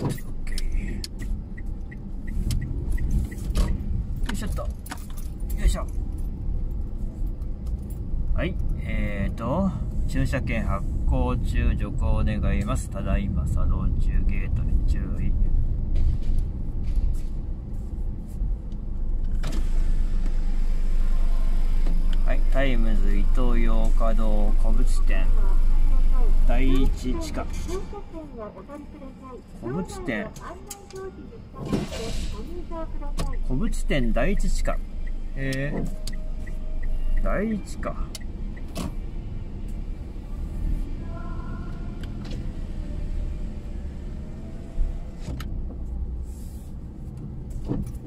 よいしょっと。よいしょ。はい。えーと駐車券発行中徐行願います。ただいま作動中ゲートに注意はいタイムズイトーヨーカドー古淵店第一地下古物店古物店第一地下へえ第一かどうす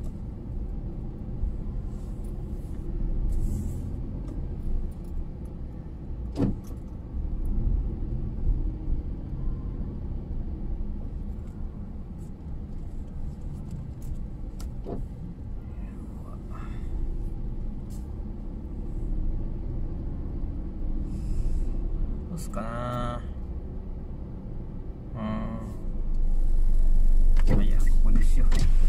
かなうんまあいいやここにしよう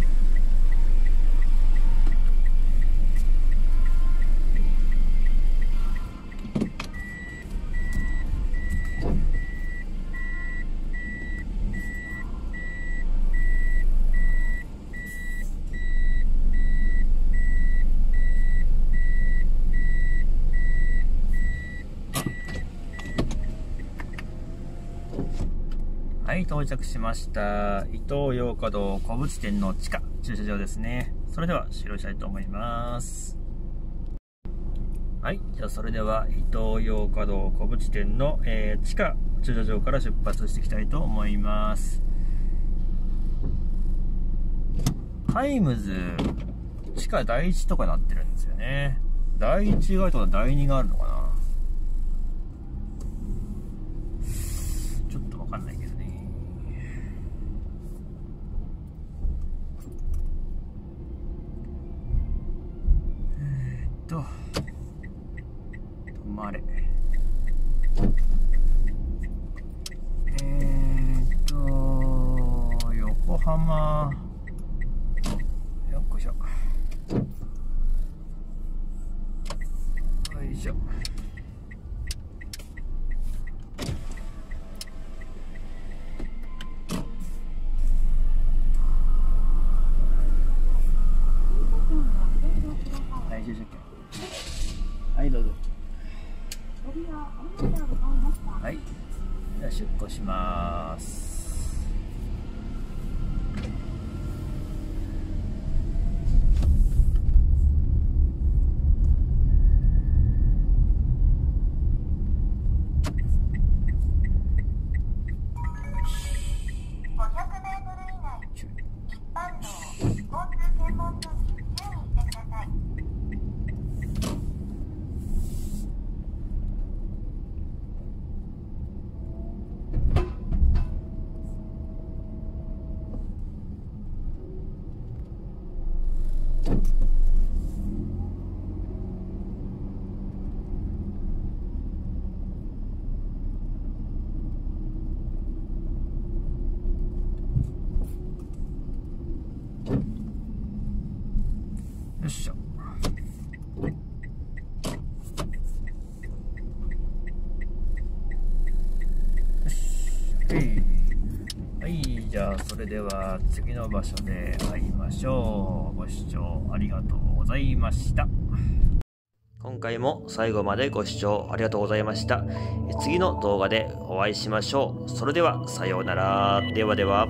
はい、到着しました。イトーヨーカドー古淵店の地下駐車場ですね。それでは終了したいと思います。はい、じゃあそれではイトーヨーカドー古淵店の、えー地下駐車場から出発していきたいと思います。タイムズ、地下第1とかなってるんですよね。第1があるとか第2があるのかなちょっとわかんないけどね。えーっと、止まれ。えーっと、横浜、よっこいしょ。よいしょ。出庫します。よっしょ。よし。はい。はい、じゃあ、それでは次の場所で会いましょう。ご視聴ありがとうございました。今回も最後までご視聴ありがとうございました。次の動画でお会いしましょう。それでは、さようなら。ではでは。